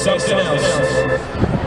something else.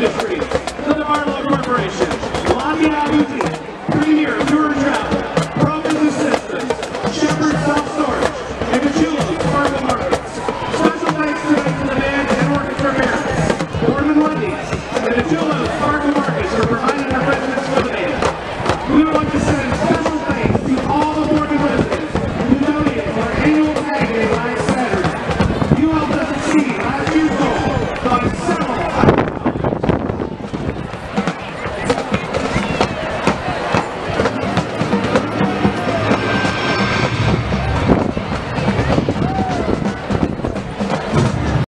Industry.